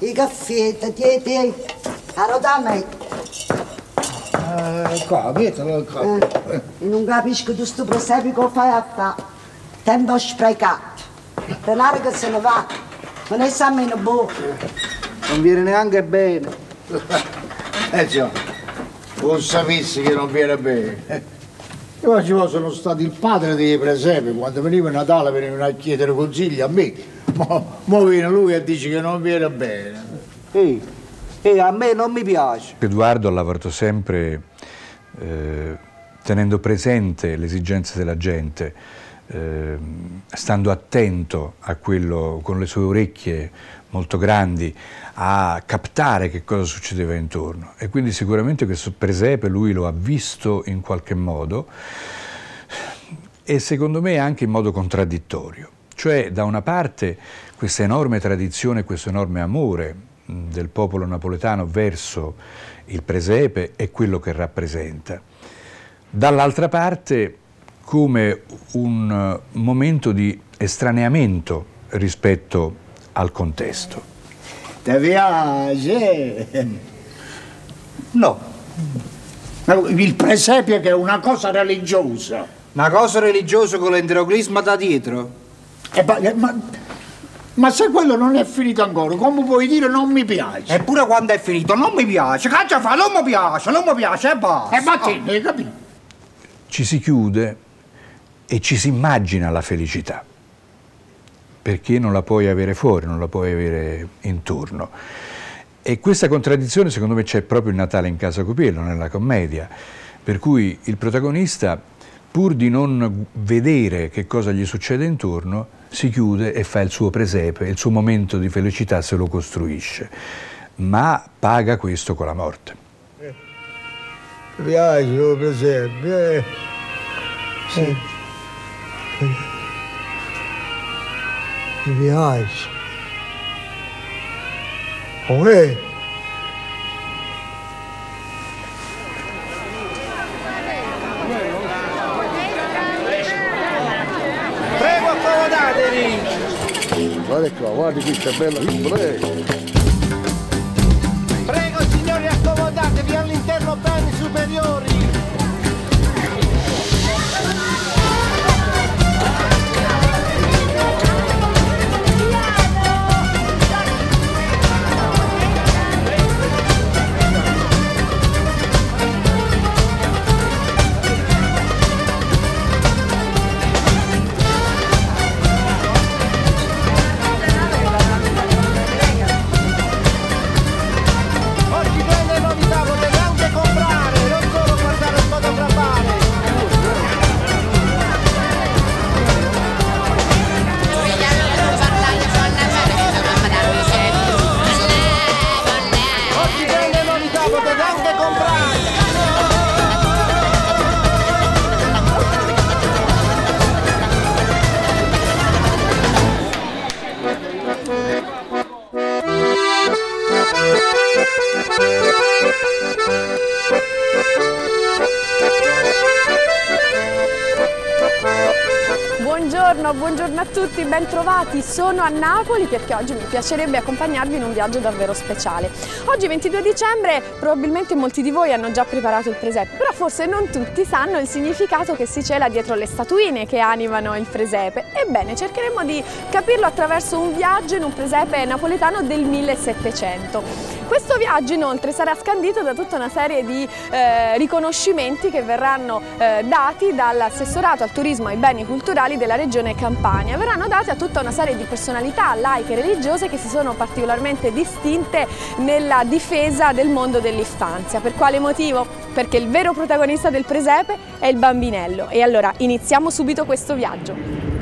i caffetti, ti, ti, a rotame. Eh, qua, mettilo qua. Eh, non capisco tu sto presepe che fai a fare. Tempo sprecato. Denaro che se ne va. Non è sa meno buono. Non viene neanche bene. Eh già, non sapessi che non viene bene. Io ci sono stato il padre dei presepi, quando veniva Natale venivano a chiedere consigli a me. Mo viene lui e dice che non viene bene. Ehi, ehi, a me non mi piace. Edoardo ha lavorato sempre eh, tenendo presente le esigenze della gente, eh, stando attento a quello, con le sue orecchie molto grandi, a captare che cosa succedeva intorno. E quindi sicuramente questo presepe lui lo ha visto in qualche modo e secondo me anche in modo contraddittorio. Cioè da una parte questa enorme tradizione, questo enorme amore del popolo napoletano verso il presepe e quello che rappresenta. Dall'altra parte come un momento di estraneamento rispetto al contesto. Ti piace? No, Il presepio che è una cosa religiosa. una cosa religiosa con l'enteroclisma da dietro. E ma, ma- ma se quello non è finito ancora, come puoi dire non mi piace? Eppure quando è finito non mi piace, caccia fa, non mi piace, non mi piace e basta. E ma te, hai capito? Ci si chiude e ci si immagina la felicità, perché non la puoi avere fuori, non la puoi avere intorno. E questa contraddizione secondo me c'è proprio il Natale in casa Copiello, nella commedia, per cui il protagonista, pur di non vedere che cosa gli succede intorno, si chiude e fa il suo presepe, il suo momento di felicità se lo costruisce, ma paga questo con la morte. Mi piace, oh, presepio. Eh. Sì. Mi piace. Oh, eh. Prego, accomodatevi. Guarda qua, guarda questa è bella prego. Prego, signori, accomodatevi all'interno beni superiori. Tutti, bentrovati. Sono a Napoli perché oggi mi piacerebbe accompagnarvi in un viaggio davvero speciale. Oggi 22 dicembre, probabilmente molti di voi hanno già preparato il presepe, però forse non tutti sanno il significato che si cela dietro le statuine che animano il presepe. Ebbene, cercheremo di capirlo attraverso un viaggio in un presepe napoletano del 1700. Questo viaggio inoltre sarà scandito da tutta una serie di eh, riconoscimenti che verranno eh, dati dall'assessorato al turismo e ai beni culturali della regione Campania. Verranno dati a tutta una serie di personalità laiche e religiose che si sono particolarmente distinte nella difesa del mondo dell'infanzia. Per quale motivo? Perché il vero protagonista del presepe è il bambinello. E allora iniziamo subito questo viaggio.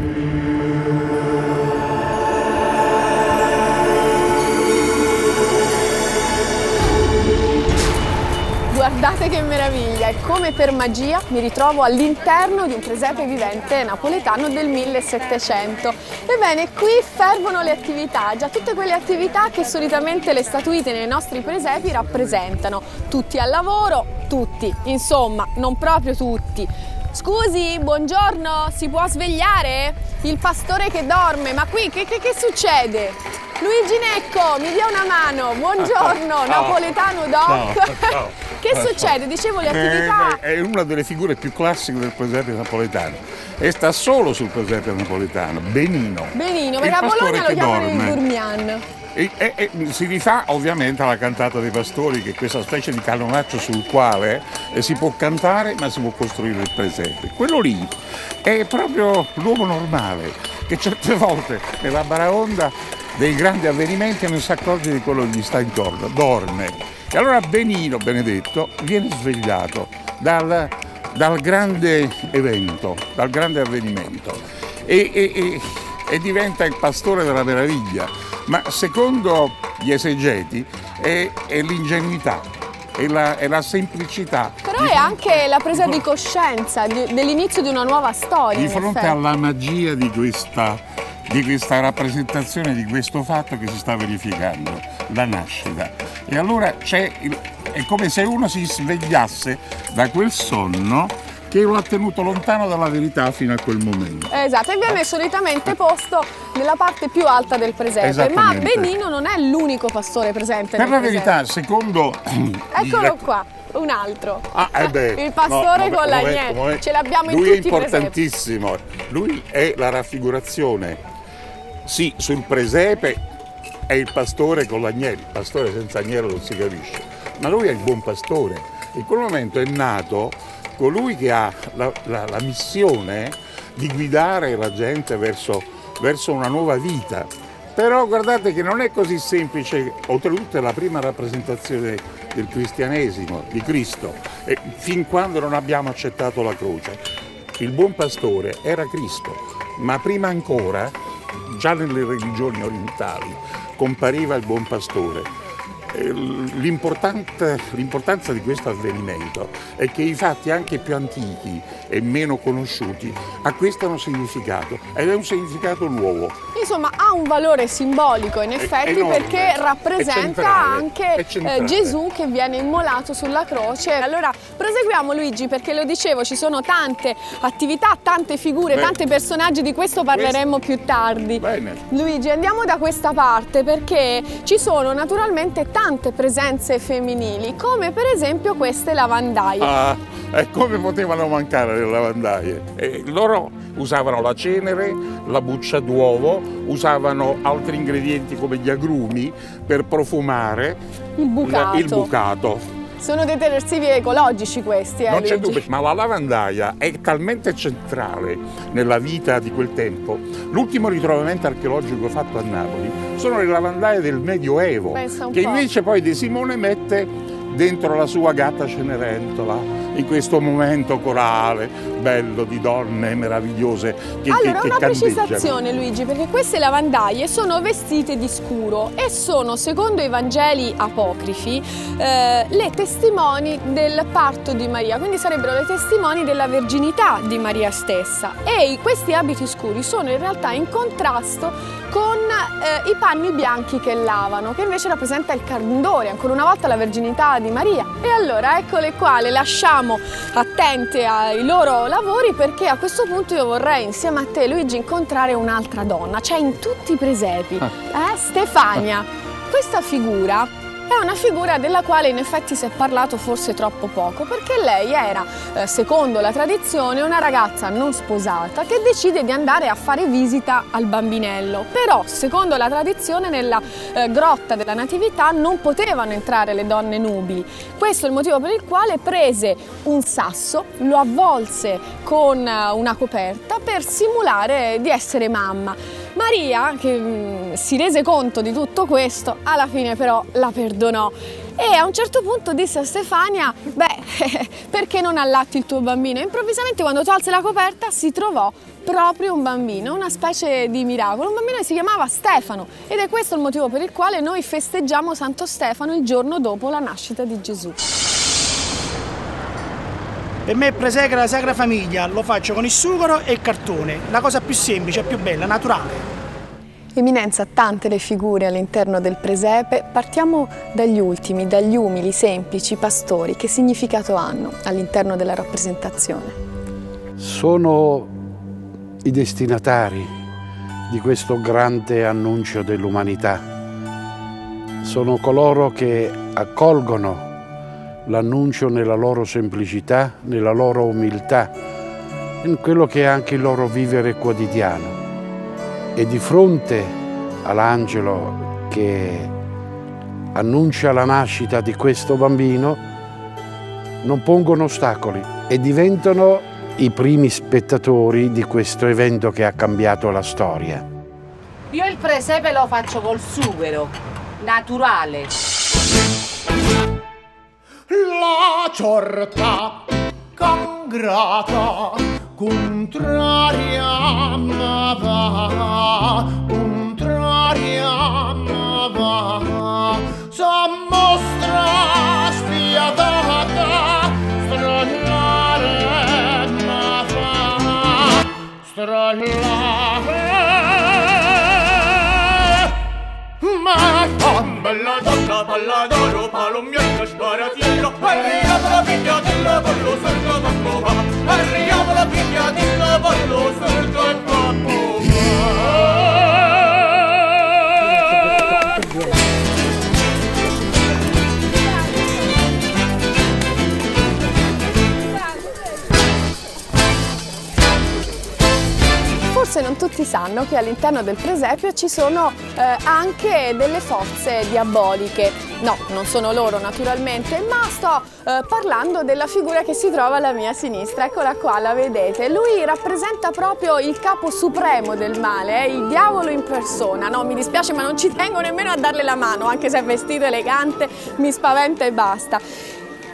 E come per magia mi ritrovo all'interno di un presepe vivente napoletano del 1700. Ebbene, qui fervono le attività, già tutte quelle attività che solitamente le statuite nei nostri presepi rappresentano. Tutti al lavoro, tutti, insomma, non proprio tutti. Scusi, buongiorno, si può svegliare? Il pastore che dorme, ma qui che, che- che succede? Luigi Necco, mi dia una mano, buongiorno, napoletano doc. Ciao, ciao. Che succede? Dicevo le attività... Eh, È una delle figure più classiche del presepe napoletano e sta solo sul presepe napoletano, Benino. Benino, perché a pastore Bologna lo chiamano il. Durmian. E, e- e si rifà ovviamente alla cantata dei pastori, che è questa specie di canonaccio sul quale eh, si può cantare ma si può costruire il presepe. Quello lì è proprio l'uomo normale, che certe volte nella baraonda dei grandi avvenimenti non si accorge di quello che gli sta intorno, dorme. E allora Benino, benedetto, viene svegliato dal, dal grande evento, dal grande avvenimento e- e- e- e diventa il pastore della meraviglia ma secondo gli esegeti è, è l'ingenuità, è la, è la semplicità. Però di è anche la presa di coscienza dell'inizio di una nuova storia. di fronte alla magia di questa, di questa rappresentazione di questo fatto che si sta verificando, la nascita. E allora c'è il- è come se uno si svegliasse da quel sonno che lo ha tenuto lontano dalla verità fino a quel momento. Esatto, e viene solitamente posto nella parte più alta del presepe, ma. Benino non è l'unico pastore presente Per la presepe. verità, secondo... Eccolo qua, un altro. Ah, eh beh, Il pastore no, con l'agnello. Ce l'abbiamo in Lui tutti è i presepi. importantissimo. Lui è la raffigurazione. Sì, sul presepe è il pastore con l'agnello. Il pastore senza agnello non si capisce. Ma lui è il buon pastore. In quel momento è nato colui che ha la, la- la missione di guidare la gente verso, verso una nuova vita. Però guardate che non è così semplice, oltretutto è la prima rappresentazione del cristianesimo, di Cristo, e fin quando non abbiamo accettato la croce. Il buon pastore era Cristo, ma prima ancora, già nelle religioni orientali, compariva il buon pastore. Eh, L'importanza di questo avvenimento è che i fatti anche più antichi e meno conosciuti acquistano significato ed è un significato nuovo. Insomma, ha un valore simbolico in effetti enorme, perché rappresenta anche eh, Gesù che viene immolato sulla croce. Allora, proseguiamo Luigi perché lo dicevo, ci sono tante attività, tante figure, Beh, tanti personaggi, di questo parleremo più tardi. Bene. Luigi, andiamo da questa parte perché ci sono naturalmente tante presenze femminili, come per esempio queste lavandaie. Ah, e come potevano mancare le lavandaie? Eh, loro usavano la cenere, la buccia d'uovo, usavano altri ingredienti come gli agrumi per profumare Il bucato. il bucato. Sono detersivi ecologici questi, eh, Non c'è dubbio, ma la lavandaia è talmente centrale nella vita di quel tempo. L'ultimo ritrovamento archeologico fatto a Napoli sono le lavandaie del Medioevo, che po'. invece poi De Simone mette dentro la sua gatta Cenerentola, in questo momento corale, bello, di donne meravigliose che, Allora, che, che una precisazione Luigi, perché queste lavandaie sono vestite di scuro e sono, secondo i Vangeli apocrifi, eh, le testimoni del parto di Maria, quindi sarebbero le testimoni della verginità di Maria stessa. E questi abiti scuri sono in realtà in contrasto con eh, i panni bianchi che lavano, che invece rappresenta il candore, ancora una volta la verginità di Maria. E allora eccole qua, le lasciamo attente ai loro lavori perché a questo punto io vorrei insieme a te Luigi incontrare un'altra donna, cioè in tutti i presepi, eh? Stefania. Questa figura è una figura della quale in effetti si è parlato forse troppo poco, perché lei era, eh, secondo la tradizione, una ragazza non sposata che decide di andare a fare visita al bambinello. Però, secondo la tradizione, nella eh, grotta della Natività non potevano entrare le donne nubili. Questo è il motivo per il quale prese un sasso, lo avvolse con eh, una coperta per simulare di essere mamma. Maria, che mm, si rese conto di tutto questo, alla fine però la perdonò e a un certo punto disse a Stefania, beh, perché non allatti il tuo bambino? E improvvisamente quando tolse la coperta si trovò proprio un bambino, una specie di miracolo, un bambino che si chiamava Stefano ed è questo il motivo per il quale noi festeggiamo Santo Stefano il giorno dopo la nascita di Gesù. Per me è la Sacra Famiglia, lo faccio con il sughero e il cartone, la cosa più semplice, più bella, naturale. Eminenza, tante le figure all'interno del presepe, partiamo dagli ultimi, dagli umili, semplici, pastori, che significato hanno all'interno della rappresentazione? sono i destinatari di questo grande annuncio dell'umanità. Sono coloro che accolgono l'annuncio nella loro semplicità, nella loro umiltà, in quello che è anche il loro vivere quotidiano. E di fronte all'angelo che annuncia la nascita di questo bambino, non pongono ostacoli e diventano i primi spettatori di questo evento che ha cambiato la storia. Io il presepe lo faccio col sughero, naturale. la ciorta congrata contraria ma va contraria ma va sa mostra spiadata strallare ma va strallare ma fa. Bella donna, balla d'oro, palombietta, sparatino, arriviamo sanno che all'interno del presepio ci sono eh, anche delle forze diaboliche. No, non sono loro naturalmente, ma sto eh, parlando della figura che si trova alla mia sinistra. Eccola qua, la vedete. Lui rappresenta proprio il capo supremo del male, eh, il diavolo in persona. No, mi dispiace, ma non ci tengo nemmeno a darle la mano, anche se è vestito elegante, mi spaventa e basta.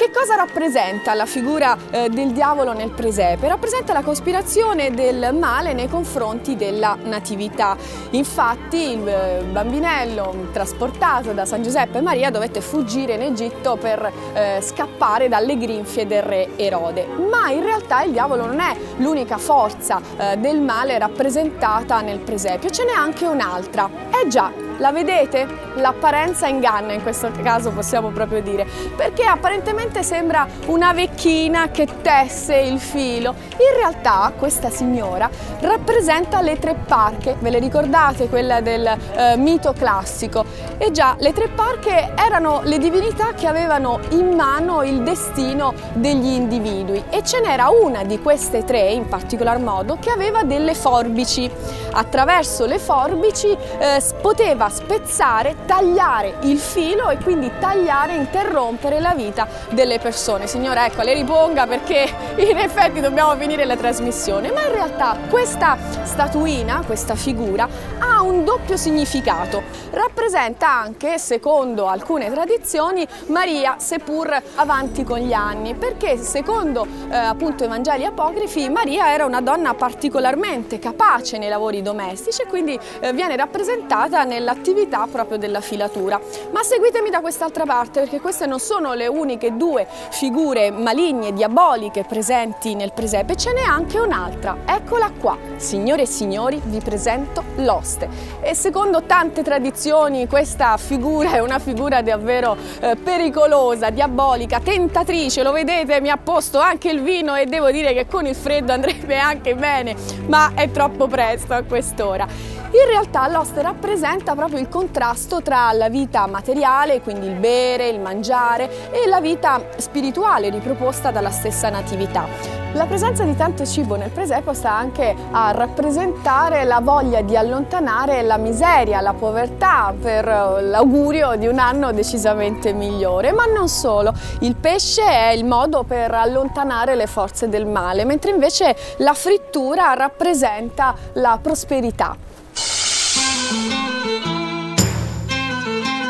Che cosa rappresenta la figura eh, del diavolo nel presepe? Rappresenta la cospirazione del male nei confronti della natività. Infatti il eh, bambinello trasportato da San Giuseppe e Maria dovette fuggire in Egitto per eh, scappare dalle grinfie del re Erode. Ma in realtà il diavolo non è l'unica forza eh, del male rappresentata nel presepio, ce n'è anche un'altra. Eh già, la vedete? L'apparenza inganna in questo caso possiamo proprio dire, perché apparentemente sembra una vecchina che tesse il filo. In realtà questa signora rappresenta le tre parche, ve le ricordate quella del eh, mito classico? E già, le tre parche erano le divinità che avevano in mano il destino degli individui e ce n'era una di queste tre in particolar modo che aveva delle forbici. Attraverso le forbici eh, poteva spezzare, tagliare il filo e quindi tagliare, interrompere la vita delle persone. Signora, ecco, le riponga perché in effetti dobbiamo finire la trasmissione, ma in realtà questa statuina, questa figura, ha un doppio significato. Rappresenta anche, secondo alcune tradizioni, Maria seppur avanti con gli anni, perché secondo eh, appunto i Vangeli apocrifi Maria era una donna particolarmente capace nei lavori domestici e quindi eh, viene rappresentata nell'attività proprio della filatura. Ma seguitemi da quest'altra parte perché queste non sono le uniche due figure maligne, diaboliche presenti nel presepe, ce n'è anche un'altra. Eccola qua. Signore e signori, vi presento l'oste. E secondo tante tradizioni questa figura è una figura davvero eh, pericolosa, diabolica, tentatrice. Lo vedete, mi ha posto anche il vino e devo dire che con il freddo andrebbe anche bene, ma è troppo presto a quest'ora. In realtà l'oste rappresenta proprio il contrasto tra la vita materiale, quindi il bere, il mangiare, e la vita spirituale riproposta dalla stessa natività. La presenza di tanto cibo nel presepo sta anche a rappresentare la voglia di allontanare la miseria, la povertà per l'augurio di un anno decisamente migliore, ma non solo. Il pesce è il modo per allontanare le forze del male, mentre invece la frittura rappresenta la prosperità.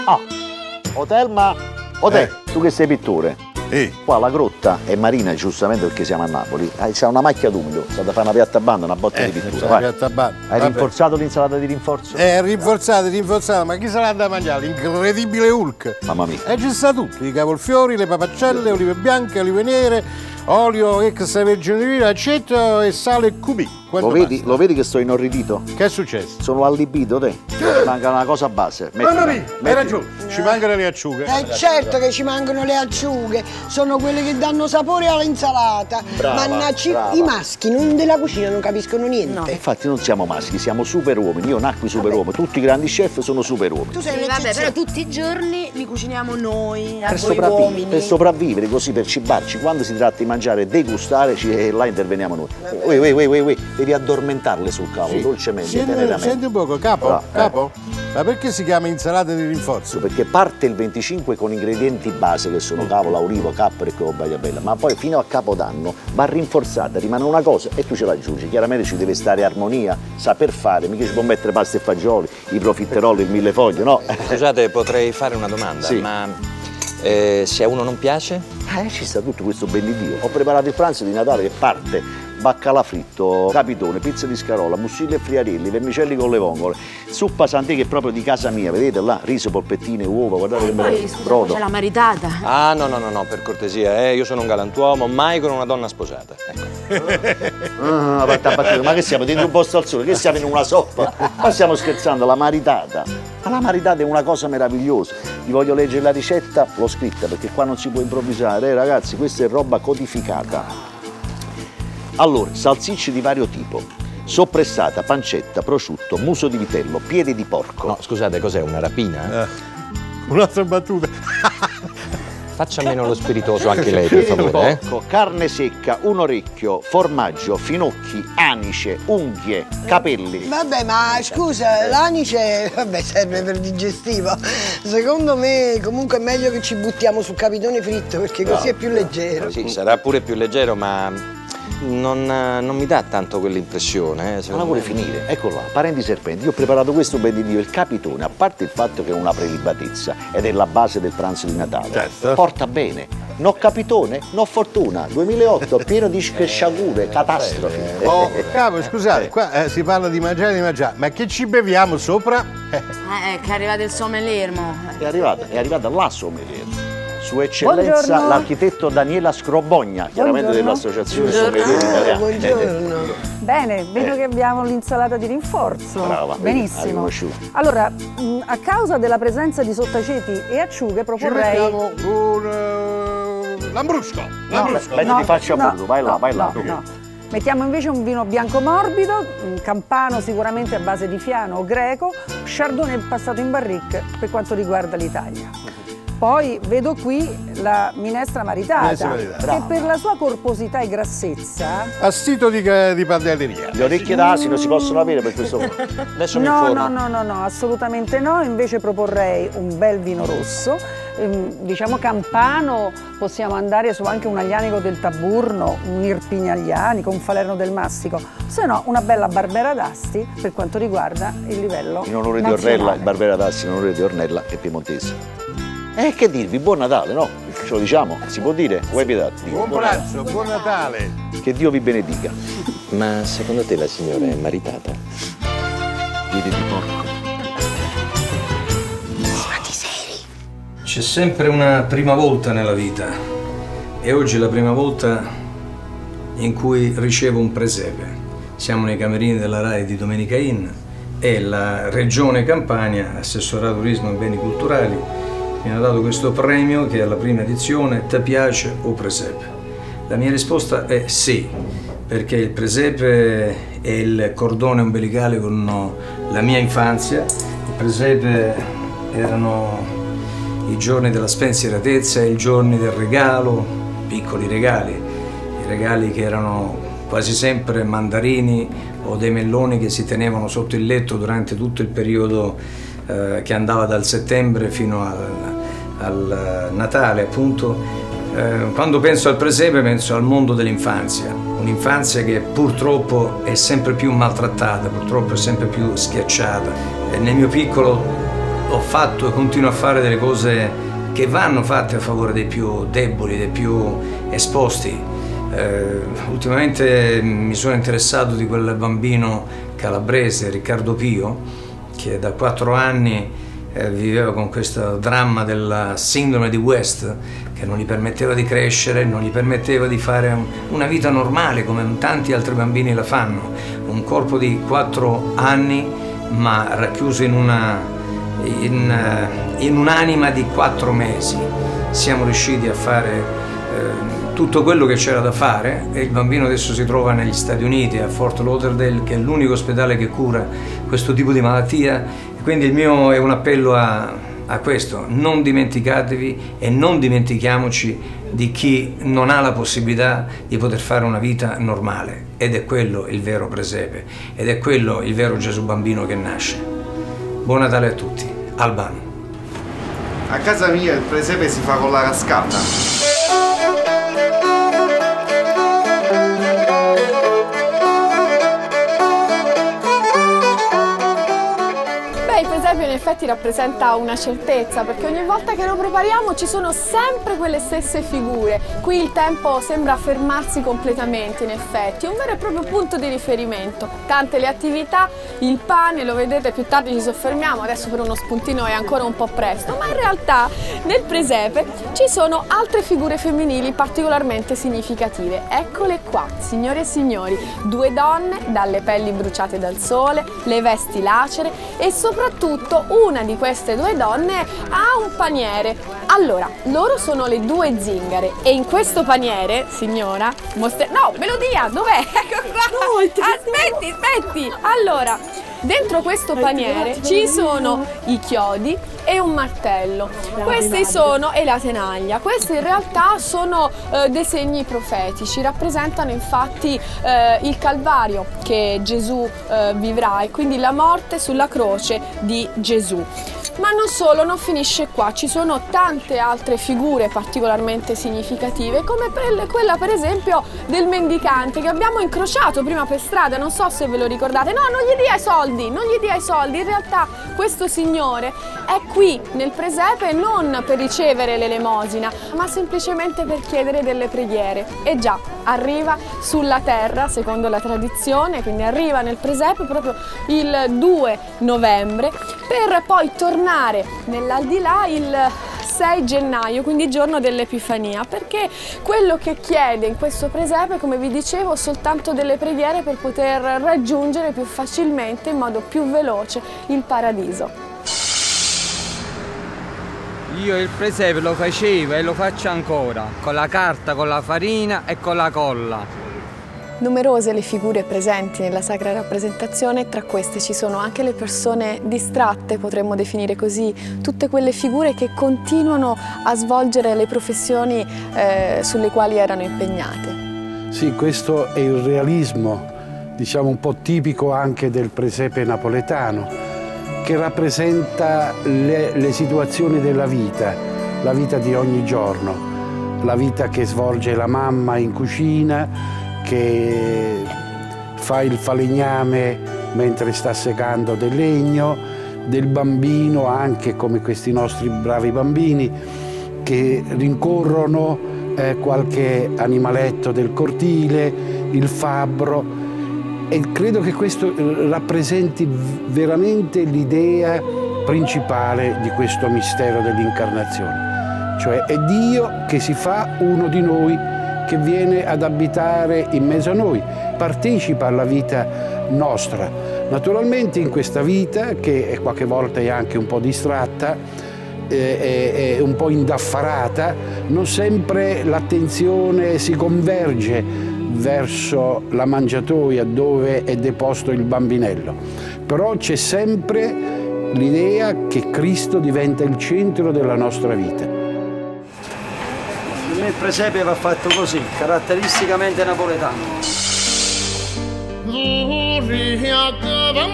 Ah, Otelma, Otel, tu che sei pittore. Eh. Qua la grotta è marina, giustamente perché siamo a Napoli. Ah, C'è una macchia d'umido, state a fare una piatta banda, una botta Eh, di pittura. una piatta banda. Hai Vabbè. rinforzato l'insalata di rinforzo? Eh, rinforzata, rinforzata, ma chi sarà da mangiare? L'incredibile Hulk. Mamma mia. E ci sta tutto, i cavolfiori, le papaccelle, olive bianche, olive nere, olio extravergine di oliva, aceto e sale cubì. Quanto Lo vedi, lo vedi che sto inorridito? Che è successo? Sono allibito te. Manca una cosa base. Mamma mia, hai ragione, ci mancano le acciughe. Eh certo che ci mancano le acciughe, sono quelle che danno sapore all'insalata. Mannaggia, brava. i maschi non della cucina non capiscono niente. Infatti non siamo maschi, siamo super uomini. Io nacqui super uomo. Tutti i grandi chef sono super uomini. Tu sei Sì, vabbè, però tutti i giorni li cuciniamo noi, a Per, voi sopravvi- uomini. per sopravvivere così, per cibarci, quando si tratta di mangiare e degustare, ci- eh, là interveniamo noi. Ui, ui, ui, ui, ui, devi addormentarle sul cavolo, Sì. dolcemente, Senti, teneramente. senti un poco, capo, Bravo, eh. capo, ma perché si chiama insalata di rinforzo? Perché parte il 25 con ingredienti base che sono cavolo, ulivo, caprico e bagliabella, ma poi fino a capodanno va rinforzata, rimane una cosa e tu ce l'aggiungi. Chiaramente ci deve stare armonia, saper fare, mica ci può mettere pasta e fagioli, i profiteroli, il millefoglio, no? Scusate, potrei fare una domanda, Sì. ma eh, se a uno non piace? Eh, ci sta tutto questo ben di Dio. Ho preparato il pranzo di Natale che parte baccalà fritto, capitone, pizza di scarola, mussille e friarelli, vermicelli con le vongole, zuppa santè che è proprio di casa mia, vedete là, riso, polpettine, uova, guardate che Poi, bello, scusa, brodo. c'è la maritata. Ah, no, no, no, no, per cortesia, eh, io sono un galantuomo, mai con una donna sposata. Ecco. Ah, batta- batta- ma che siamo dentro un posto al sole? Che siamo in una soppa? Ma stiamo scherzando, la maritata. Ma la maritata è una cosa meravigliosa. Vi voglio leggere la ricetta, l'ho scritta perché qua non si può improvvisare, eh, ragazzi, questa è roba codificata. Allora, salsicce di vario tipo, soppressata, pancetta, prosciutto, muso di vitello, piede di porco. No, scusate, cos'è, una rapina? Eh, Un'altra battuta. Faccia meno lo spiritoso anche lei, per favore, eh? porco, carne secca, un orecchio, formaggio, finocchi, anice, unghie, capelli. Vabbè, ma scusa, l'anice vabbè, serve per digestivo. Secondo me comunque è meglio che ci buttiamo sul capitone fritto perché così è più leggero. Sì, sarà pure più leggero, ma non, eh, non mi dà tanto quell'impressione. Eh, Ma la vuole me. finire? Ecco là, parenti serpenti. Io ho preparato questo ben di Dio, il capitone, a parte il fatto che è una prelibatezza ed è la base del pranzo di Natale, Certo. porta bene. No capitone, no fortuna. 2008, pieno di sciagure, catastrofi. Oh, capo, scusate, qua eh, si parla di mangiare e di mangiare, ma che ci beviamo sopra? Eh, Eh, che è arrivato il sommelier, mo. È arrivata, è arrivata la sommelier. Sua eccellenza Buongiorno. l'architetto Daniela Scrobogna, chiaramente Buongiorno. dell'associazione Buongiorno. sommelier italiana. Buongiorno. Bene, vedo che abbiamo l'insalata di rinforzo. Brava, vedi, Benissimo. riconosciuto. Allora, mh, a causa della presenza di sottaceti e acciughe ci proporrei... mettiamo un eh, lambrusco. lambrusco. Metti di faccia a burro, vai là, no, vai là. no, no. Mettiamo invece un vino bianco morbido, un campano sicuramente a base di fiano o greco, chardonnay passato in barrique per quanto riguarda l'Italia. Poi vedo qui la minestra maritata, Minestra maritata. che per la sua corposità e grassezza A sito di, di pantelleria. Le orecchie d'asino si possono avere per questo Adesso mi No, informo. no, no, no, no, assolutamente no. Invece proporrei un bel vino rosso, ehm, diciamo campano, possiamo andare su anche un aglianico del Taburno, un irpignaglianico, un falerno del Mastico, se no una bella Barbera d'Asti per quanto riguarda il livello In onore di nazionale. Ornella, il Barbera Tassi in onore di Ornella e Piemontese. E che dirvi, buon Natale, no? Ce lo diciamo? Si può dire? Vuoi pietà? Buon buon Natale. pranzo, buon Natale. Che Dio vi benedica. Ma secondo te la signora è maritata? Piede di porco. C'è sempre una prima volta nella vita e oggi è la prima volta in cui ricevo un presepe. Siamo nei camerini della RAI di Domenica Inn e la Regione Campania, Assessorato Turismo e Beni Culturali, mi ha dato questo premio che è la prima edizione. Te piace o presepe? La mia risposta è sì, perché il presepe è il cordone ombelicale con la mia infanzia, il presepe erano i giorni della spensieratezza i giorni del regalo, piccoli regali, i regali che erano quasi sempre mandarini o dei melloni che si tenevano sotto il letto durante tutto il periodo eh, che andava dal settembre fino al, al Natale, appunto. Eh, quando penso al presepe penso al mondo dell'infanzia, un'infanzia che purtroppo è sempre più maltrattata, purtroppo è sempre più schiacciata. E nel mio piccolo ho fatto e continuo a fare delle cose che vanno fatte a favore dei più deboli, dei più esposti. Eh, ultimamente mi sono interessato di quel bambino calabrese, Riccardo Pio, che da quattro anni eh, viveva con questo dramma della sindrome di West che non gli permetteva di crescere, non gli permetteva di fare un- una vita normale come tanti altri bambini la fanno. Un corpo di 4 anni ma racchiuso in eh, un'anima di 4 mesi. Siamo riusciti a fare eh, tutto quello che c'era da fare e il bambino adesso si trova negli Stati Uniti, a Fort Lauderdale, che è l'unico ospedale che cura questo tipo di malattia. Quindi il mio è un appello a, a questo, non dimenticatevi e non dimentichiamoci di chi non ha la possibilità di poter fare una vita normale ed è quello il vero presepe ed è quello il vero Gesù bambino che nasce. Buon Natale a tutti, Albano. A casa mia il presepe si fa con la cascata. Effetti rappresenta una certezza perché ogni volta che lo prepariamo ci sono sempre quelle stesse figure. Qui il tempo sembra fermarsi completamente in effetti, un vero e proprio punto di riferimento. Tante le attività, il pane, lo vedete più tardi ci soffermiamo, adesso per uno spuntino è ancora un po' presto, ma in realtà nel presepe ci sono altre figure femminili particolarmente significative. Eccole qua, signore e signori, due donne dalle pelli bruciate dal sole, le vesti lacere e soprattutto una di queste due donne ha un paniere. Allora, loro sono le due zingare e in questo paniere, signora, mostre... No, melodia, dov'è? Ecco qua. aspetti, aspetti. Allora, dentro questo paniere ci sono i chiodi e un martello. Questi sono e la tenaglia. Questi in realtà sono eh, dei segni profetici, rappresentano infatti eh, il Calvario che Gesù eh, vivrà e quindi la morte sulla croce di Gesù. Ma non solo, non finisce qua, ci sono tante altre figure particolarmente significative, come quella per esempio del mendicante che abbiamo incrociato prima per strada, non so se ve lo ricordate, no, non gli dia i soldi, non gli dia i soldi, in realtà questo signore è qui nel presepe non per ricevere l'elemosina, ma semplicemente per chiedere delle preghiere. E già, arriva sulla terra, secondo la tradizione, quindi arriva nel presepe proprio il 2 novembre, per poi tornare nell'aldilà il 6 gennaio, quindi giorno dell'Epifania, perché quello che chiede in questo presepe, come vi dicevo, soltanto delle preghiere per poter raggiungere più facilmente, in modo più veloce, il paradiso. Io il presepe lo facevo e lo faccio ancora, con la carta, con la farina e con la colla. Numerose le figure presenti nella sacra rappresentazione, tra queste ci sono anche le persone distratte, potremmo definire così, tutte quelle figure che continuano a svolgere le professioni eh, sulle quali erano impegnate. Sì, questo è il realismo, diciamo un po' tipico anche del presepe napoletano, che rappresenta le, le situazioni della vita, la vita di ogni giorno, la vita che svolge la mamma in cucina, che fa il falegname mentre sta secando del legno, del bambino anche come questi nostri bravi bambini che rincorrono eh, qualche animaletto del cortile, il fabbro. E credo che questo eh, rappresenti veramente l'idea principale di questo mistero dell'incarnazione, cioè è Dio che si fa uno di noi che viene ad abitare in mezzo a noi, partecipa alla vita nostra. Naturalmente in questa vita, che qualche volta è anche un po' distratta, eh, è, un po' indaffarata, non sempre l'attenzione si converge verso la mangiatoia dove è deposto il bambinello, però c'è sempre l'idea che Cristo diventa il centro della nostra vita. Per me il presepe va fatto così, caratteristicamente napoletano. Luria diventare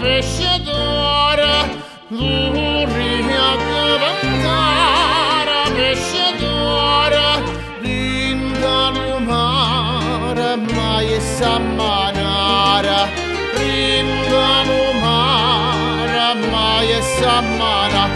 pescatore, luria diventare pescatore, rindano mare, mai sa manare, rindano mare, mai sa manare,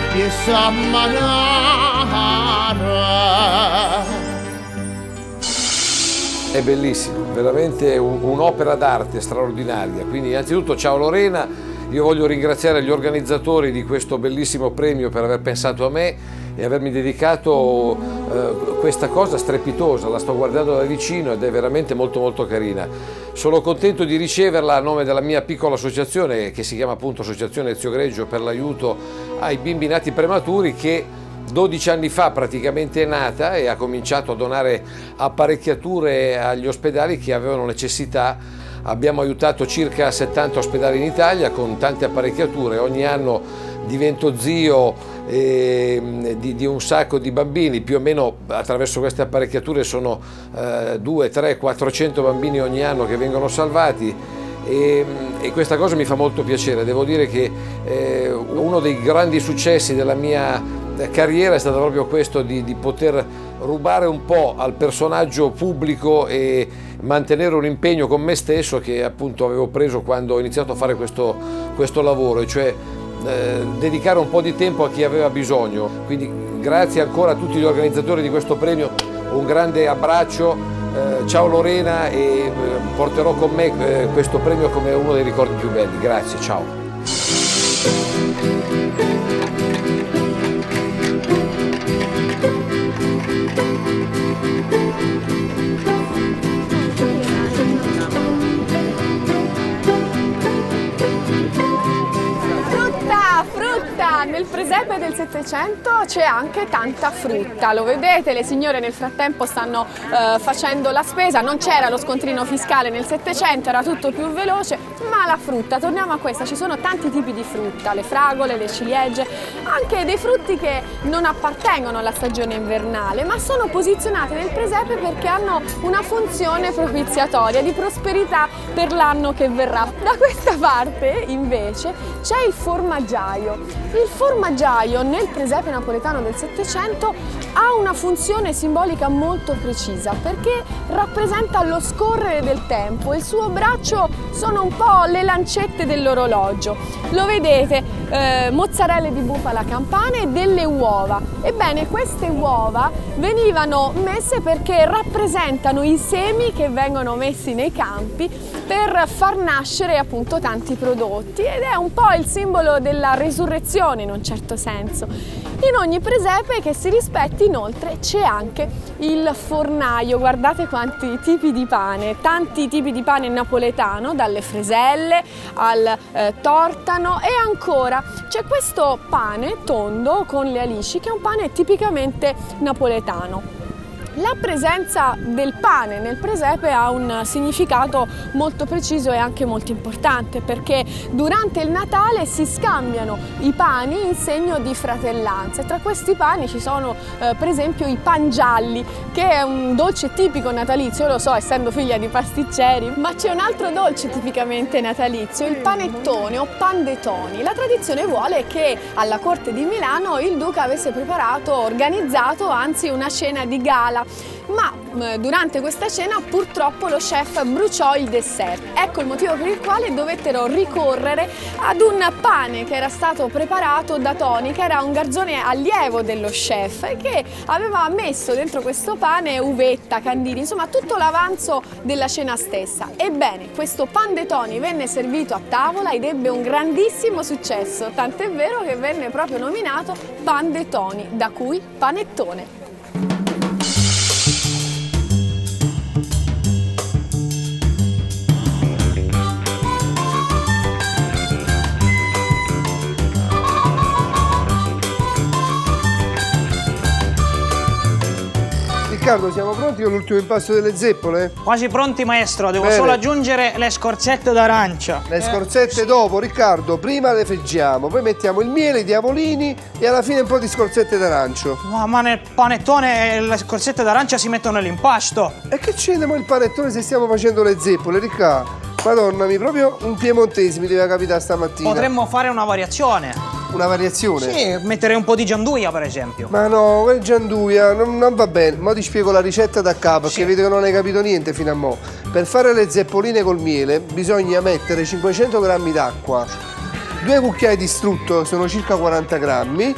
È bellissimo, veramente un- un'opera d'arte straordinaria. Quindi innanzitutto ciao Lorena Io voglio ringraziare gli organizzatori di questo bellissimo premio per aver pensato a me e avermi dedicato eh, questa cosa strepitosa, la sto guardando da vicino ed è veramente molto molto carina. Sono contento di riceverla a nome della mia piccola associazione che si chiama appunto Associazione Ezio Greggio per l'aiuto ai bimbi nati prematuri che 12 anni fa praticamente è nata e ha cominciato a donare apparecchiature agli ospedali che avevano necessità. Abbiamo aiutato circa 70 ospedali in Italia con tante apparecchiature, ogni anno divento zio eh, di, di, un sacco di bambini, più o meno attraverso queste apparecchiature sono eh, 2, 3, 400 bambini ogni anno che vengono salvati. E, e, questa cosa mi fa molto piacere, devo dire che eh, uno dei grandi successi della mia carriera è stato proprio questo di, di poter rubare un po' al personaggio pubblico e mantenere un impegno con me stesso che appunto avevo preso quando ho iniziato a fare questo, questo lavoro, cioè eh, dedicare un po' di tempo a chi aveva bisogno. Quindi grazie ancora a tutti gli organizzatori di questo premio, un grande abbraccio, eh, ciao Lorena e eh, porterò con me eh, questo premio come uno dei ricordi più belli. Grazie, ciao. Música nel presepe del Settecento c'è anche tanta frutta, lo vedete, le signore nel frattempo stanno eh, facendo la spesa, non c'era lo scontrino fiscale nel Settecento, era tutto più veloce, ma la frutta, torniamo a questa, ci sono tanti tipi di frutta, le fragole, le ciliegie, anche dei frutti che non appartengono alla stagione invernale, ma sono posizionati nel presepe perché hanno una funzione propiziatoria di prosperità per l'anno che verrà. Da questa parte invece c'è il formaggiaio. Il formaggiaio nel presepe napoletano del Settecento ha una funzione simbolica molto precisa perché rappresenta lo scorrere del tempo, il suo braccio sono un po' le lancette dell'orologio. Lo vedete, eh, mozzarelle di bufala campane e delle uova. Ebbene, queste uova venivano messe perché rappresentano i semi che vengono messi nei campi per far nascere appunto tanti prodotti ed è un po' il simbolo della resurrezione in un certo senso. In ogni presepe che si rispetti inoltre c'è anche il fornaio, guardate quanti tipi di pane, tanti tipi di pane napoletano, dalle freselle al eh, tortano e ancora c'è questo pane tondo con le alici che è un pane tipicamente napoletano. La presenza del pane nel presepe ha un significato molto preciso e anche molto importante perché durante il Natale si scambiano i pani in segno di fratellanza. Tra questi pani ci sono eh, per esempio i pangialli che è un dolce tipico natalizio, io lo so essendo figlia di pasticceri, ma c'è un altro dolce tipicamente natalizio, il panettone o pandetoni. La tradizione vuole che alla corte di Milano il duca avesse preparato, organizzato anzi una cena di gala ma mm, durante questa cena purtroppo lo chef bruciò il dessert. Ecco il motivo per il quale dovettero ricorrere ad un pane che era stato preparato da Tony, che era un garzone allievo dello chef che aveva messo dentro questo pane uvetta, candini, insomma tutto l'avanzo della cena stessa. Ebbene, questo pan de Tony venne servito a tavola ed ebbe un grandissimo successo, tant'è vero che venne proprio nominato pan de Tony, da cui panettone. Riccardo, siamo pronti con l'ultimo impasto delle zeppole? Quasi pronti maestro, devo Bene. solo aggiungere le scorzette d'arancia. Le scorzette dopo, Riccardo, prima le friggiamo, poi mettiamo il miele, i diavolini e alla fine un po' di scorzette d'arancio. Ma, ma nel panettone le scorzette d'arancia si mettono nell'impasto. E che c'entriamo il panettone se stiamo facendo le zeppole, Riccardo? Madonna mia, proprio un piemontese mi deve capitare stamattina. Potremmo fare una variazione. Una variazione? Sì, metterei un po' di gianduia per esempio. Ma no, quel gianduia non, non va bene. Ma ti spiego la ricetta da capo, perché vedo che non hai capito niente fino a mo'. Per fare le zeppoline col miele bisogna mettere 500 g d'acqua, due cucchiai di strutto, sono circa 40 grammi,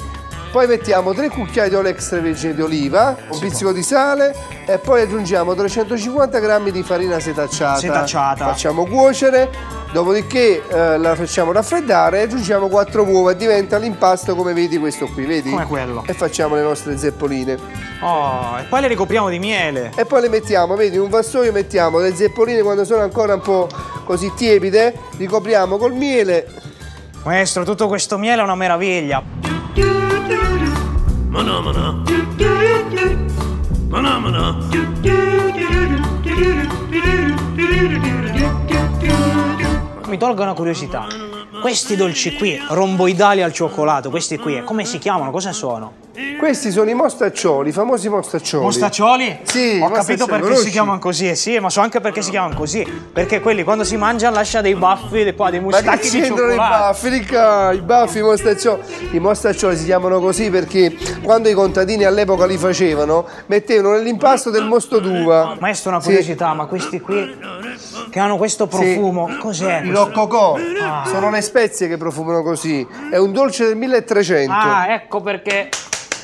Poi mettiamo 3 cucchiai di olio extravergine di oliva, un pizzico di sale e poi aggiungiamo 350 g di farina setacciata. Setacciata. Facciamo cuocere, dopodiché eh, la facciamo raffreddare e aggiungiamo 4 uova e diventa l'impasto come vedi questo qui, vedi? Come quello. E facciamo le nostre zeppoline. Oh, e poi le ricopriamo di miele. E poi le mettiamo, vedi, in un vassoio mettiamo le zeppoline quando sono ancora un po' così tiepide, ricopriamo col miele. Maestro, tutto questo miele è una meraviglia. Mana mana. Mana mana. Mi tolgo una curiosità. Questi dolci qui, romboidali al cioccolato, questi qui, come si chiamano? Cosa sono? Questi sono i mostaccioli, i famosi mostaccioli. Mostaccioli? Sì, Ho capito perché conosci? si chiamano così, eh sì, ma so anche perché si chiamano così. Perché quelli quando si mangiano lascia dei baffi, dei, qua, dei Ma che mustacchi di c'entrano i cioccolato. baffi, Ricca? I baffi, i mostaccioli. I mostaccioli si chiamano così perché quando i contadini all'epoca li facevano, mettevano nell'impasto del mosto d'uva. Maestro, una Sì. curiosità, ma questi qui che hanno questo profumo, cos'è? I questo? roccocò Ah. sono le spezie che profumano così. È un dolce del 1300. Ah, ecco perché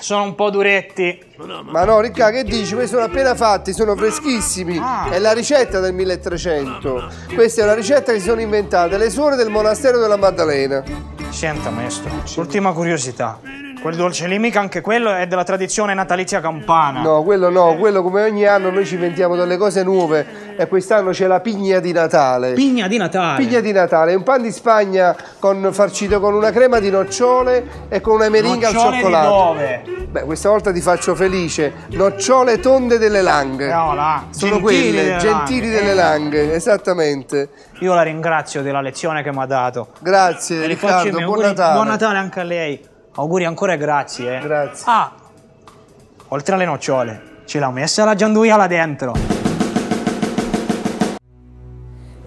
sono un po' duretti. Ma no, Ricca, che dici? Questi sono appena fatti, sono freschissimi. Ah. È la ricetta del 1300. Questa è una ricetta che si sono inventate le suore del monastero della Maddalena. Senta, maestro, l'ultima curiosità. Quel dolce lì mica anche quello è della tradizione natalizia campana. No, quello no, quello come ogni anno noi ci inventiamo delle cose nuove e quest'anno c'è la pigna di Natale. Pigna di Natale. Pigna di Natale, è un pan di Spagna con, farcito con una crema di nocciole e con una meringa al Nocciole di cioccolato. dove? Beh, questa volta ti faccio felice. Nocciole tonde delle langhe. No, là, Sono gentili quelle, delle gentili langhe. delle Eh. langhe, esattamente. Io la ringrazio della lezione che mi ha dato. Grazie, Riccardo, buon Natale. Buon Natale anche a lei. Auguri ancora e grazie. Eh. Grazie. Ah, oltre alle nocciole, ce l'ha messa la gianduia là dentro.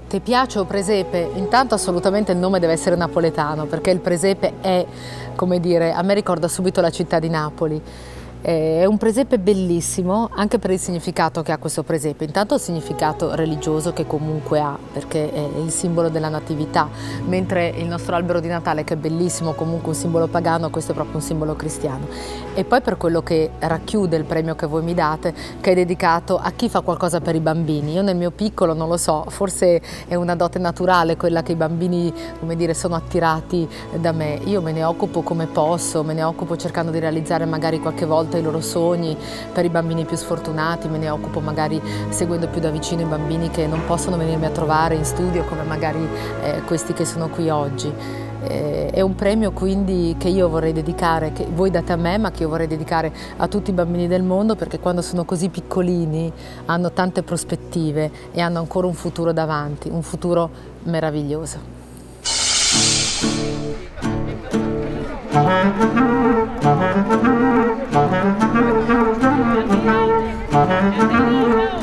Ti piace o presepe? Intanto assolutamente il nome deve essere napoletano perché il presepe è, come dire, a me ricorda subito la città di Napoli. Eh, È un presepe bellissimo anche per il significato che ha questo presepe. Intanto il significato religioso che comunque ha perché è il simbolo della natività, mentre il nostro albero di Natale che è bellissimo, comunque un simbolo pagano, questo è proprio un simbolo cristiano. E poi per quello che racchiude il premio che voi mi date, che è dedicato a chi fa qualcosa per i bambini. Io nel mio piccolo non lo so, forse è una dote naturale quella che i bambini, come dire, sono attirati da me. Io me ne occupo come posso, me ne occupo cercando di realizzare magari qualche volta i loro sogni per i bambini più sfortunati, me ne occupo magari seguendo più da vicino i bambini che non possono venirmi a trovare in studio come magari eh, questi che sono qui oggi. Eh, è un premio quindi che io vorrei dedicare, che voi date a me, ma che io vorrei dedicare a tutti i bambini del mondo perché quando sono così piccolini hanno tante prospettive e hanno ancora un futuro davanti, un futuro meraviglioso. E Thank you.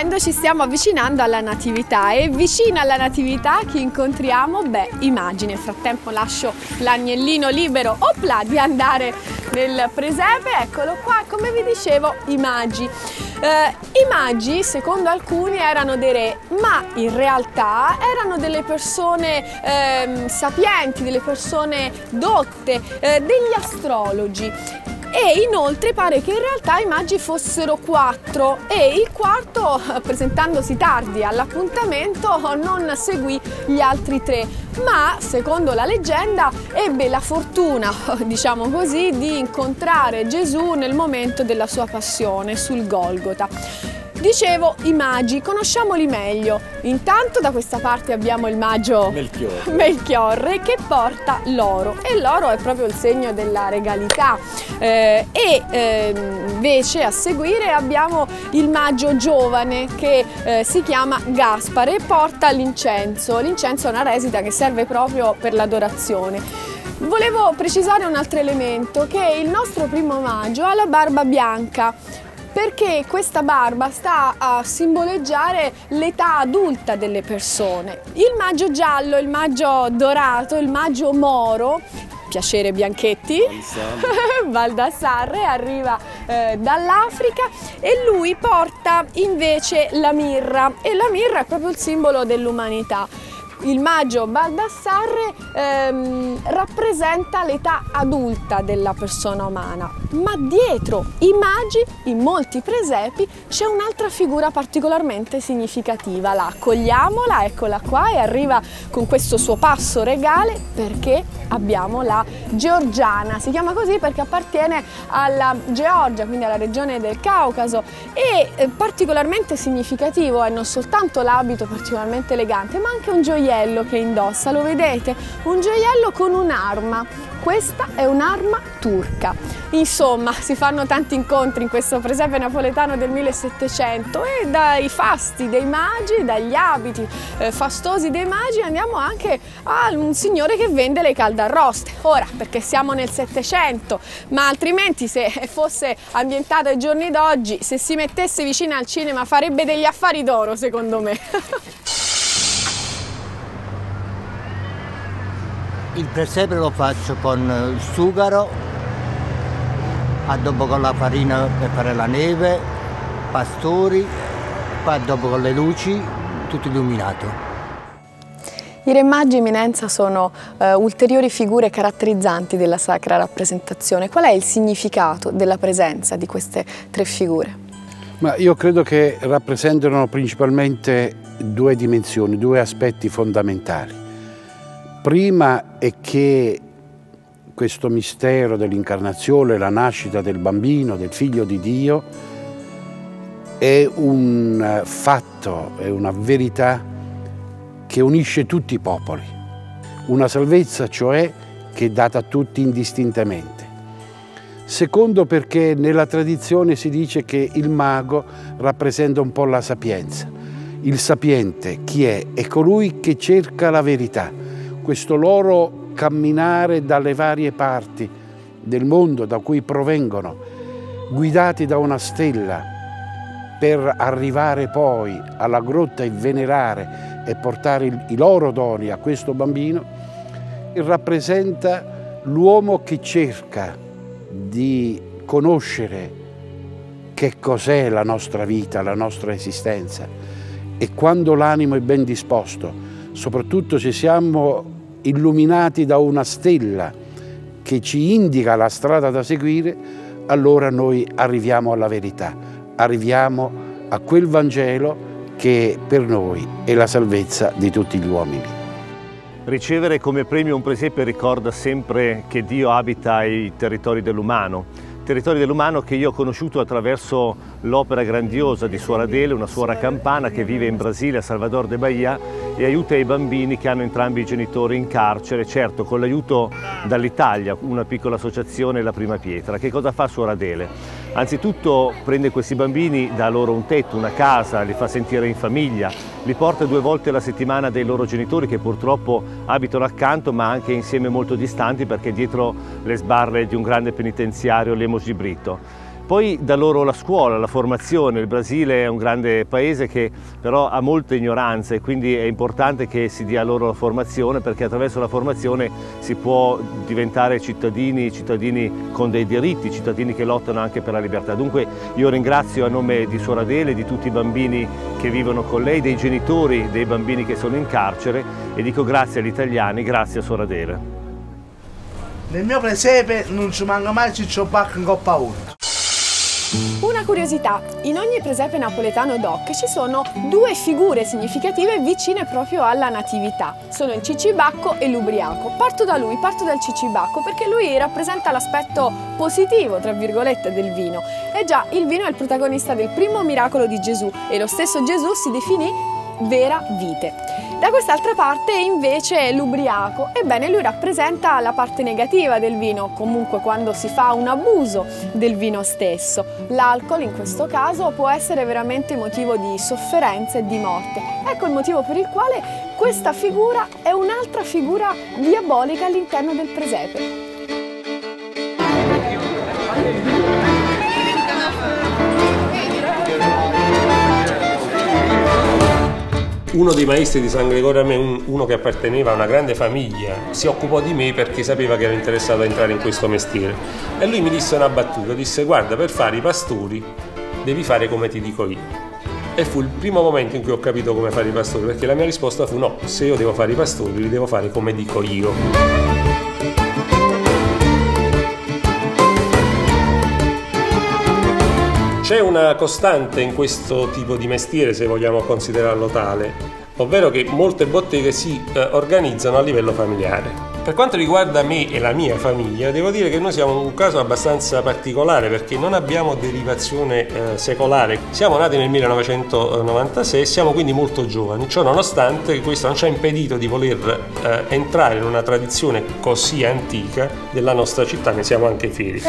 Facendo ci stiamo avvicinando alla natività e vicino alla natività chi incontriamo? Beh, immagine. Nel frattempo lascio l'agnellino libero, opla, di andare nel presepe. Eccolo qua, come vi dicevo, i magi. Eh, I magi, secondo alcuni, erano dei re, ma in realtà erano delle persone ehm, sapienti, delle persone dotte, eh, degli astrologi. E inoltre pare che in realtà i magi fossero quattro e il quarto, presentandosi tardi all'appuntamento, non seguì gli altri tre, ma secondo la leggenda ebbe la fortuna, diciamo così, di incontrare Gesù nel momento della sua passione sul Golgota. Dicevo i magi, conosciamoli meglio. Intanto da questa parte abbiamo il maggio Melchiorre. Melchiorre che porta l'oro e l'oro è proprio il segno della regalità Eh, e ehm, invece a seguire abbiamo il maggio giovane che eh, si chiama Gaspare e porta l'incenso. L'incenso è una resita che serve proprio per l'adorazione. Volevo precisare un altro elemento che il nostro primo maggio ha la barba bianca perché questa barba sta a simboleggiare l'età adulta delle persone. Il maggio giallo, il maggio dorato, il maggio moro, piacere Bianchetti, Baldassarre arriva eh, dall'Africa e lui porta invece la mirra e la mirra è proprio il simbolo dell'umanità. Il maggio Baldassarre ehm, rappresenta l'età adulta della persona umana, ma dietro i magi, in molti presepi, c'è un'altra figura particolarmente significativa. La accogliamola, eccola qua, e arriva con questo suo passo regale perché abbiamo la Georgiana. Si chiama così perché appartiene alla Georgia, quindi alla regione del Caucaso, e eh, particolarmente significativo è non soltanto l'abito particolarmente elegante, ma anche un gioiello che indossa, lo vedete? Un gioiello con un'arma. Questa è un'arma turca. Insomma, si fanno tanti incontri in questo presepe napoletano del 1700 e dai fasti dei magi, dagli abiti eh, fastosi dei magi andiamo anche a un signore che vende le caldarroste. Ora, perché siamo nel 700, ma altrimenti se fosse ambientato ai giorni d'oggi, se si mettesse vicino al cinema farebbe degli affari d'oro, secondo me. Il presepe lo faccio con il sughero, dopo con la farina per fare la neve, pastori, poi dopo con le luci, tutto illuminato. I Re Magi, Eminenza, sono eh, ulteriori figure caratterizzanti della sacra rappresentazione. Qual è il significato della presenza di queste tre figure? Ma io credo che rappresentano principalmente due dimensioni, due aspetti fondamentali. Prima è che questo mistero dell'incarnazione, la nascita del bambino, del figlio di Dio, è un fatto, è una verità che unisce tutti i popoli. Una salvezza, cioè, che è data a tutti indistintamente. Secondo perché nella tradizione si dice che il mago rappresenta un po' la sapienza. Il sapiente chi è? È colui che cerca la verità questo loro camminare dalle varie parti del mondo da cui provengono, guidati da una stella, per arrivare poi alla grotta e venerare e portare i loro doni a questo bambino, rappresenta l'uomo che cerca di conoscere che cos'è la nostra vita, la nostra esistenza. E quando l'animo è ben disposto, soprattutto se siamo illuminati da una stella che ci indica la strada da seguire, allora noi arriviamo alla verità, arriviamo a quel Vangelo che per noi è la salvezza di tutti gli uomini. Ricevere come premio un presepe ricorda sempre che Dio abita ai territori dell'umano, territori dell'umano che io ho conosciuto attraverso l'opera grandiosa di Suora Adele, una suora campana che vive in Brasile, a Salvador de Bahia e aiuta i bambini che hanno entrambi i genitori in carcere, certo con l'aiuto dall'Italia, una piccola associazione, La Prima Pietra. Che cosa fa Suora Adele? Anzitutto prende questi bambini, dà loro un tetto, una casa, li fa sentire in famiglia, li porta due volte alla settimana dai loro genitori che purtroppo abitano accanto ma anche insieme molto distanti perché dietro le sbarre di un grande penitenziario Lemos di Brito. Poi da loro la scuola, la formazione, il Brasile è un grande paese che però ha molta ignoranza e quindi è importante che si dia loro la formazione perché attraverso la formazione si può diventare cittadini, cittadini con dei diritti, cittadini che lottano anche per la libertà. Dunque io ringrazio a nome di Suor Adele, di tutti i bambini che vivono con lei, dei genitori dei bambini che sono in carcere e dico grazie agli italiani, grazie a Suor Adele. Nel mio presepe non ci manca mai ciccio bacco in coppa 1. Una curiosità, in ogni presepe napoletano doc ci sono due figure significative vicine proprio alla natività, sono il cicibacco e l'ubriaco. Parto da lui, parto dal cicibacco perché lui rappresenta l'aspetto positivo, tra virgolette, del vino. E già, il vino è il protagonista del primo miracolo di Gesù e lo stesso Gesù si definì vera vite. Da quest'altra parte invece l'ubriaco, ebbene lui rappresenta la parte negativa del vino, comunque quando si fa un abuso del vino stesso. L'alcol in questo caso può essere veramente motivo di sofferenza e di morte. Ecco il motivo per il quale questa figura è un'altra figura diabolica all'interno del presepe. Uno dei maestri di San Gregorio a me, uno che apparteneva a una grande famiglia, si occupò di me perché sapeva che ero interessato a entrare in questo mestiere. E lui mi disse una battuta, disse guarda per fare i pastori devi fare come ti dico io. E fu il primo momento in cui ho capito come fare i pastori, perché la mia risposta fu no, se io devo fare i pastori, li devo fare come dico io. C'è una costante in questo tipo di mestiere, se vogliamo considerarlo tale, ovvero che molte botteghe si eh, organizzano a livello familiare. Per quanto riguarda me e la mia famiglia, devo dire che noi siamo un caso abbastanza particolare perché non abbiamo derivazione eh, secolare. Siamo nati nel 1996 e siamo quindi molto giovani. Ciò nonostante questo non ci ha impedito di voler eh, entrare in una tradizione così antica della nostra città, ne siamo anche fieri.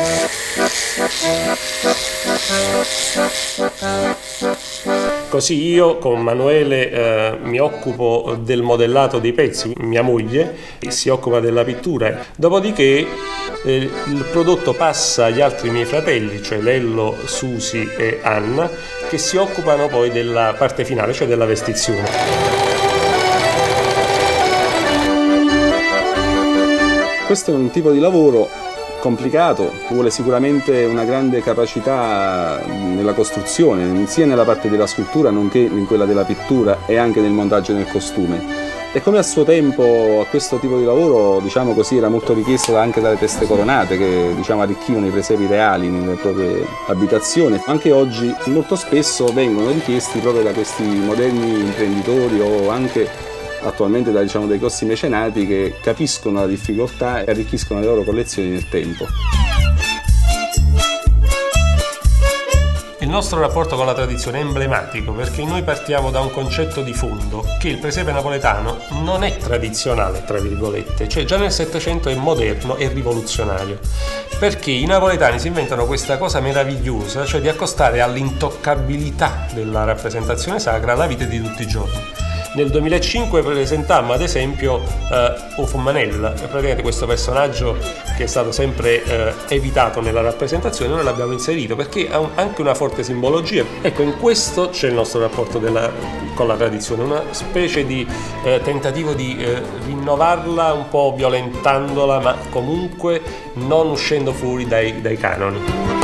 Così io con Manuele eh, mi occupo del modellato dei pezzi, mia moglie si occupa della pittura, dopodiché eh, il prodotto passa agli altri miei fratelli, cioè Lello, Susi e Anna, che si occupano poi della parte finale, cioè della vestizione. Questo è un tipo di lavoro complicato, vuole sicuramente una grande capacità nella costruzione, sia nella parte della scultura nonché in quella della pittura e anche nel montaggio del costume. E come a suo tempo a questo tipo di lavoro, diciamo così, era molto richiesto anche dalle teste coronate che diciamo, arricchivano i presepi reali nelle proprie abitazioni, anche oggi molto spesso vengono richiesti proprio da questi moderni imprenditori o anche attualmente da diciamo, dei grossi mecenati che capiscono la difficoltà e arricchiscono le loro collezioni nel tempo. Il nostro rapporto con la tradizione è emblematico perché noi partiamo da un concetto di fondo che il presepe napoletano non è tradizionale, tra virgolette, cioè già nel Settecento è moderno e rivoluzionario, perché i napoletani si inventano questa cosa meravigliosa, cioè di accostare all'intoccabilità della rappresentazione sacra la vita di tutti i giorni. Nel 2005 presentammo ad esempio eh, Ufumanel, praticamente questo personaggio che è stato sempre eh, evitato nella rappresentazione, noi l'abbiamo inserito perché ha un- anche una forte simbologia. Ecco, in questo c'è il nostro rapporto della- con la tradizione, una specie di eh, tentativo di eh, rinnovarla un po' violentandola, ma comunque non uscendo fuori dai, dai canoni.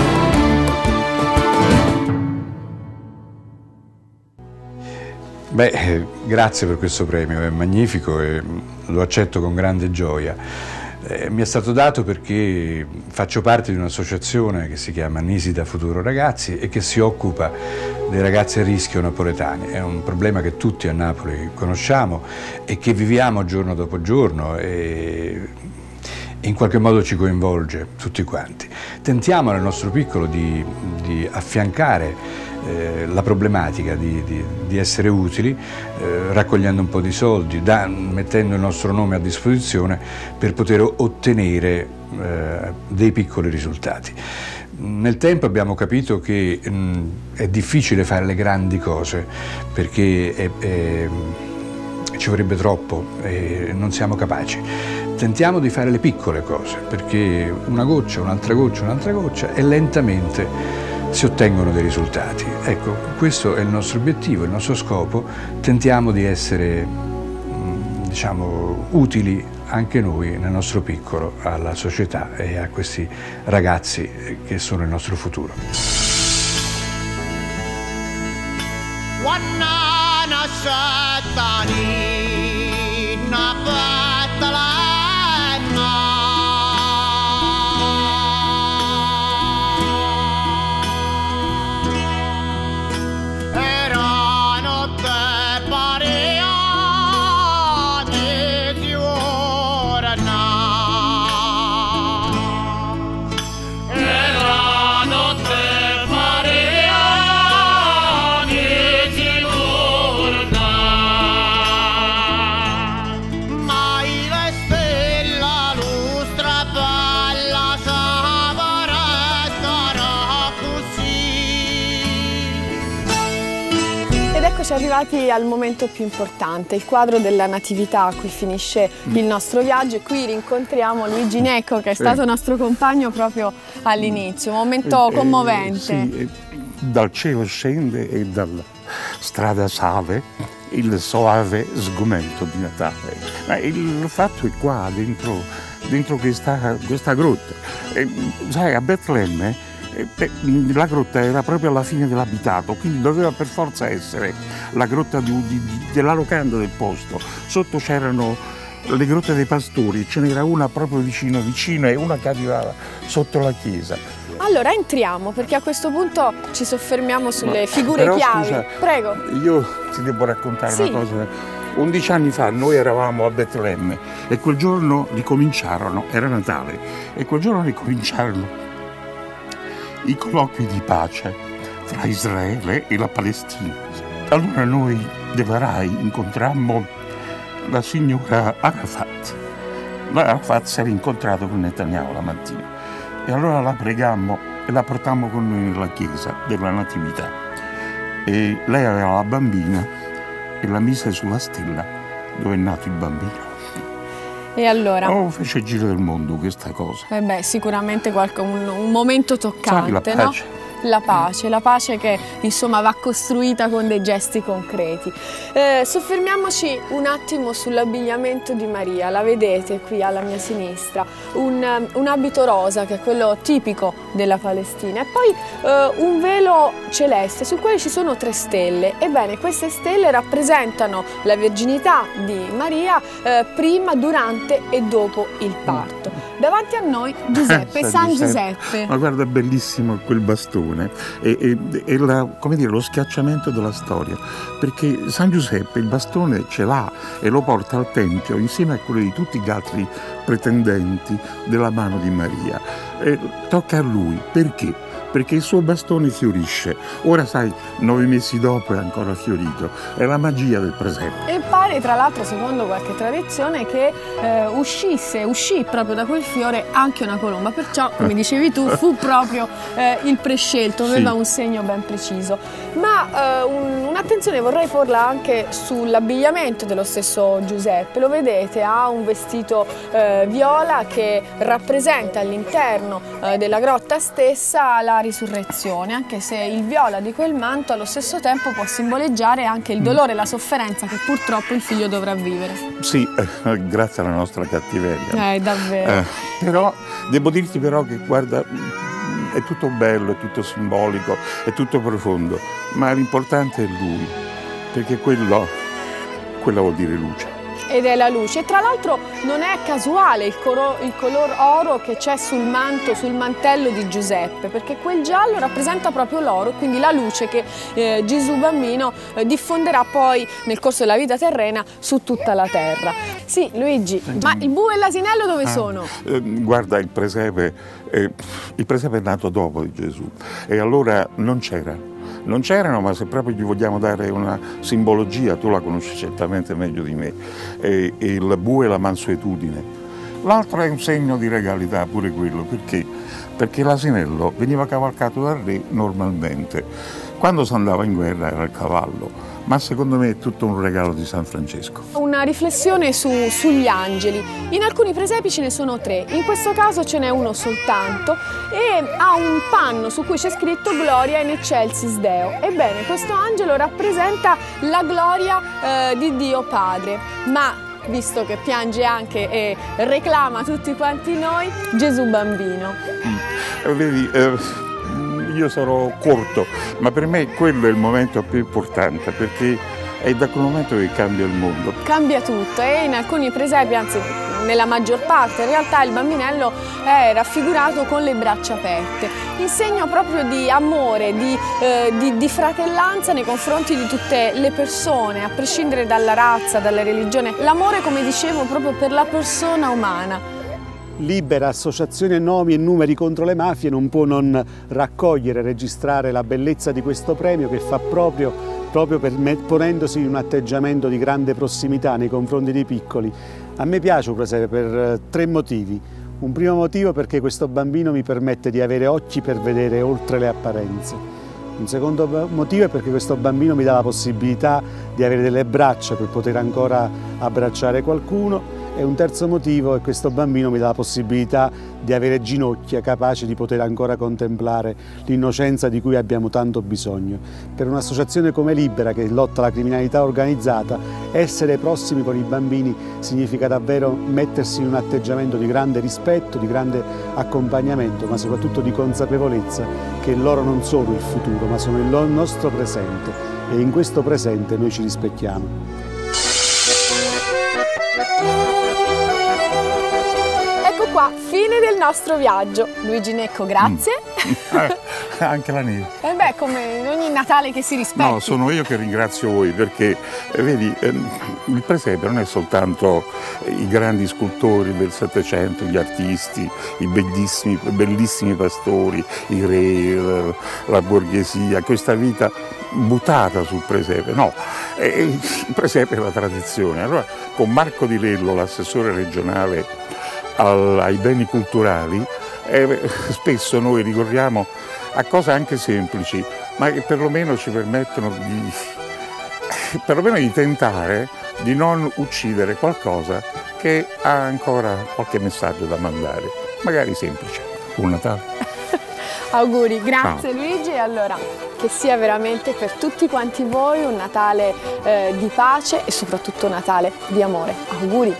Beh, eh, grazie per questo premio, è magnifico e lo accetto con grande gioia. Eh, mi è stato dato perché faccio parte di un'associazione che si chiama Nisida Futuro Ragazzi e che si occupa dei ragazzi a rischio napoletani. È un problema che tutti a Napoli conosciamo e che viviamo giorno dopo giorno e in qualche modo ci coinvolge tutti quanti. Tentiamo nel nostro piccolo di, di affiancare eh, la problematica di, di- di essere utili, eh, raccogliendo un po' di soldi, da- mettendo il nostro nome a disposizione per poter ottenere eh, dei piccoli risultati. Nel tempo abbiamo capito che mh, è difficile fare le grandi cose perché è- è- ci vorrebbe troppo e non siamo capaci. Tentiamo di fare le piccole cose perché una goccia, un'altra goccia, un'altra goccia e lentamente si ottengono dei risultati. Ecco, questo è il nostro obiettivo, il nostro scopo. Tentiamo di essere, mh, diciamo, utili anche noi nel nostro piccolo alla società e a questi ragazzi che sono il nostro futuro. Wannana satani arrivati al momento più importante, il quadro della Natività a cui finisce il nostro viaggio e qui rincontriamo Luigi Necco che è Sì. stato nostro compagno proprio all'inizio, un momento Eh, eh, commovente. sì, eh, dal cielo scende e dalla strada sale il soave sgomento di Natale. Ma il fatto è qua, dentro, dentro questa, questa grotta. Eh, sai, a Betlemme la grotta era proprio alla fine dell'abitato, quindi doveva per forza essere la grotta di- di- della locanda del posto. Sotto c'erano le grotte dei pastori, ce n'era una proprio vicino vicino e una che arrivava sotto la chiesa. Allora entriamo perché a questo punto ci soffermiamo sulle figure Però, chiavi. scusa, Prego. Io ti devo raccontare Sì. una cosa. 11 anni fa noi eravamo a Betlemme e quel giorno ricominciarono, era Natale, e quel giorno ricominciarono i colloqui di pace tra Israele e la Palestina. Allora noi della RAI incontrammo la signora Arafat. La Arafat si era incontrato con Netanyahu la mattina e allora la pregammo e la portammo con noi nella chiesa della Natività. E lei aveva la bambina e la mise sulla stella dove è nato il bambino. E allora? Oh, fece il giro del mondo questa cosa. Eh beh, sicuramente qualche- un, un momento toccante, Sai, la no? La pace, la pace che insomma va costruita con dei gesti concreti. Eh, soffermiamoci un attimo sull'abbigliamento di Maria, la vedete qui alla mia sinistra, un, eh, un abito rosa che è quello tipico della Palestina e poi eh, un velo celeste sul quale ci sono tre stelle. Ebbene, queste stelle rappresentano la verginità di Maria eh, prima, durante e dopo il parto. Davanti a noi Giuseppe, San Giuseppe. Ma guarda, è bellissimo quel bastone e, e- e la- come dire, lo schiacciamento della storia, perché San Giuseppe il bastone ce l'ha e lo porta al Tempio insieme a quello di tutti gli altri pretendenti della mano di Maria. E tocca a lui, perché? Perché il suo bastone fiorisce. Ora sai, nove mesi dopo è ancora fiorito. È la magia del presepe. E pare tra l'altro, secondo qualche tradizione, che eh, uscisse, uscì proprio da quel fiore anche una colomba, perciò, come dicevi tu, fu proprio eh, il prescelto, aveva Sì. un segno ben preciso. Ma eh, un- un'attenzione vorrei porla anche sull'abbigliamento dello stesso Giuseppe. Lo vedete, ha un vestito eh, viola che rappresenta all'interno eh, della grotta stessa la risurrezione, anche se il viola di quel manto allo stesso tempo può simboleggiare anche il dolore e la sofferenza che purtroppo il figlio dovrà vivere. Sì, eh, grazie alla nostra cattiveria. Eh, davvero. Eh, però devo dirti però che guarda, è tutto bello, è tutto simbolico, è tutto profondo, ma l'importante è lui, perché quello, quello vuol dire luce. Ed è la luce. E tra l'altro non è casuale il, coro- il color oro che c'è sul manto, sul mantello di Giuseppe, perché quel giallo rappresenta proprio l'oro, quindi la luce che eh, Gesù bambino eh, diffonderà poi nel corso della vita terrena su tutta la terra. Sì, Luigi, ma il bue e l'asinello dove Ah, sono? eh, guarda, il presepe, eh, il presepe è nato dopo di Gesù e allora non c'era. Non c'erano, ma se proprio gli vogliamo dare una simbologia, tu la conosci certamente meglio di me, eh, il bue è la mansuetudine. L'altro è un segno di regalità, pure quello, perché? Perché l'asinello veniva cavalcato dal re normalmente. Quando si andava in guerra era il cavallo, ma secondo me è tutto un regalo di San Francesco. Una riflessione su- sugli angeli. In alcuni presepi ce ne sono tre, in questo caso ce n'è uno soltanto e ha un panno su cui c'è scritto Gloria in excelsis Deo. Ebbene, questo angelo rappresenta la gloria eh, di Dio Padre, ma visto che piange anche e reclama tutti quanti noi, Gesù bambino. Eh, Vedi, eh, io sarò corto, ma per me quello è il momento più importante perché è da quel momento che cambia il mondo. Cambia tutto e in alcuni presepi, anzi nella maggior parte, in realtà il bambinello è raffigurato con le braccia aperte, in segno proprio di amore, di, eh, di- di fratellanza nei confronti di tutte le persone, a prescindere dalla razza, dalla religione. L'amore, come dicevo, proprio per la persona umana. Libera Associazione Nomi e Numeri contro le mafie non può non raccogliere e registrare la bellezza di questo premio che fa proprio, proprio per ponendosi in un atteggiamento di grande prossimità nei confronti dei piccoli. A me piace un presepe per eh, tre motivi. Un primo motivo perché questo bambino mi permette di avere occhi per vedere oltre le apparenze. Un secondo motivo è perché questo bambino mi dà la possibilità di avere delle braccia per poter ancora abbracciare qualcuno E un terzo motivo è che questo bambino mi dà la possibilità di avere ginocchia capaci di poter ancora contemplare l'innocenza di cui abbiamo tanto bisogno. Per un'associazione come Libera che lotta alla criminalità organizzata, essere prossimi con i bambini significa davvero mettersi in un atteggiamento di grande rispetto, di grande accompagnamento, ma soprattutto di consapevolezza che loro non sono il futuro, ma sono il nostro presente e in questo presente noi ci rispecchiamo. Qua, fine del nostro viaggio. Luigi Necco, grazie. Eh, anche la neve. E beh, come in ogni Natale che si rispetta. No, sono io che ringrazio voi perché, eh, vedi, ehm, il presepe non è soltanto i grandi scultori del Settecento, gli artisti, i bellissimi, bellissimi pastori, i re, la, borghesia, questa vita buttata sul presepe, no, eh, il presepe è la tradizione. Allora, con Marco Di Lello, l'assessore regionale al- ai beni culturali, eh, spesso noi ricorriamo a cose anche semplici, ma che perlomeno ci permettono di, perlomeno di tentare di non uccidere qualcosa che ha ancora qualche messaggio da mandare, magari semplice. Buon Natale. Auguri, grazie Luigi e allora che sia veramente per tutti quanti voi un Natale eh, di pace e soprattutto un Natale di amore. Auguri!